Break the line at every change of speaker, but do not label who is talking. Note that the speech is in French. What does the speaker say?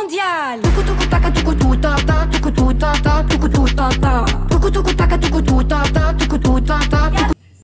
mondial.